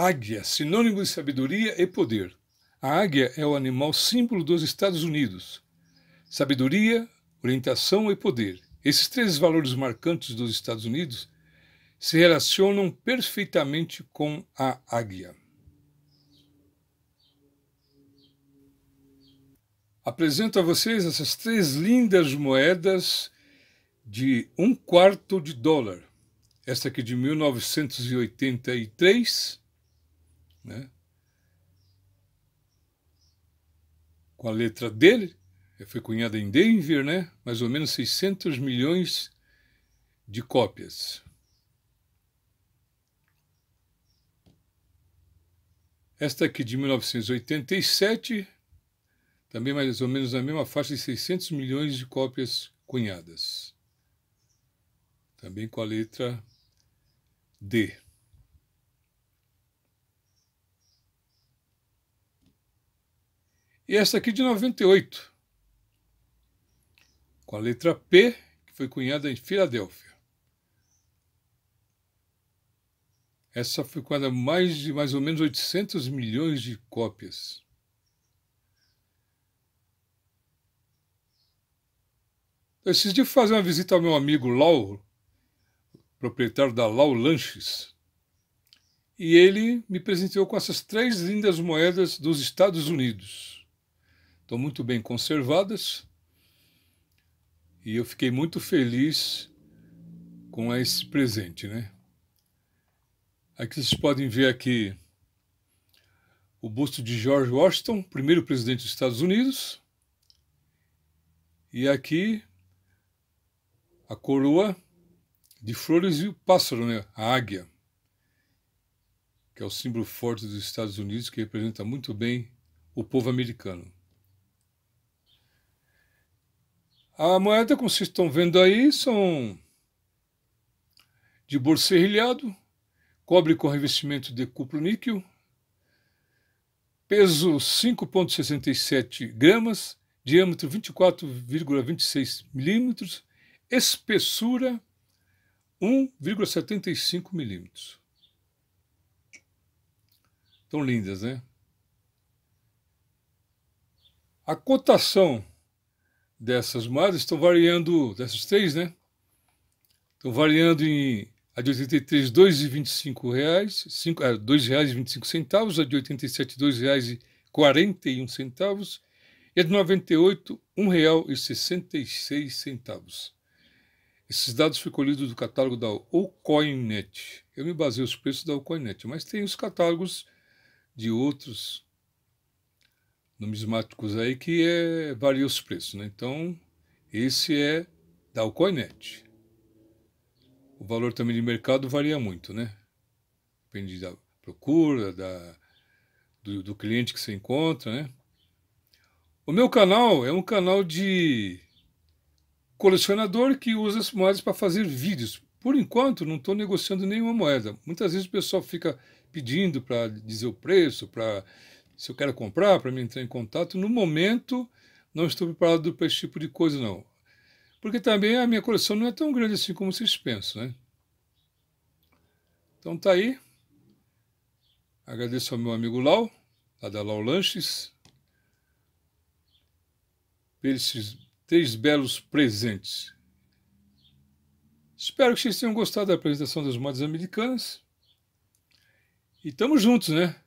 Águia, sinônimo de sabedoria e poder. A águia é o animal símbolo dos Estados Unidos. Sabedoria, orientação e poder. Esses três valores marcantes dos Estados Unidos se relacionam perfeitamente com a águia. Apresento a vocês essas três lindas moedas de um quarto de dólar. Esta aqui de 1983, né? com a letra D, foi cunhada em Denver, né? mais ou menos 600 milhões de cópias. Esta aqui de 1987, também mais ou menos na mesma faixa de 600 milhões de cópias cunhadas. Também com a letra D. E esta aqui de 98, com a letra P, que foi cunhada em Filadélfia. Essa foi cunhada mais de mais ou menos 800 milhões de cópias. Eu decidi fazer uma visita ao meu amigo Lau, proprietário da Lau Lanches, e ele me presenteou com essas três lindas moedas dos Estados Unidos estão muito bem conservadas e eu fiquei muito feliz com esse presente, né? Aqui vocês podem ver aqui o busto de George Washington, primeiro presidente dos Estados Unidos, e aqui a coroa de flores e o pássaro, né? A águia, que é o símbolo forte dos Estados Unidos, que representa muito bem o povo americano. A moeda, como vocês estão vendo aí, são de bor serrilhado, cobre com revestimento de cupro níquel, peso 5,67 gramas, diâmetro 24,26 milímetros, espessura 1,75 milímetros. Tão lindas, né? A cotação dessas moedas estão variando, dessas três, né? Estão variando em a de 83, 2,25 reais, cinco, é, R$ 2,25 centavos, a de 87, R$ 2,41 centavos e a de 98, R$ 1,66 centavos. Esses dados foram colhidos do catálogo da Ocoinnet. Eu me baseei nos preços da Ocoinnet, mas tem os catálogos de outros numismáticos aí que é, varia os preços. Né? Então, esse é da Alcoinet. O valor também de mercado varia muito, né? Depende da procura, da, do, do cliente que você encontra, né? O meu canal é um canal de colecionador que usa as moedas para fazer vídeos. Por enquanto, não estou negociando nenhuma moeda. Muitas vezes o pessoal fica pedindo para dizer o preço, para se eu quero comprar, para me entrar em contato. No momento, não estou preparado para esse tipo de coisa, não. Porque também a minha coleção não é tão grande assim como vocês pensam, né? Então tá aí. Agradeço ao meu amigo Lau, lá da Lau Lanches, por esses três belos presentes. Espero que vocês tenham gostado da apresentação das modas americanas. E estamos juntos, né?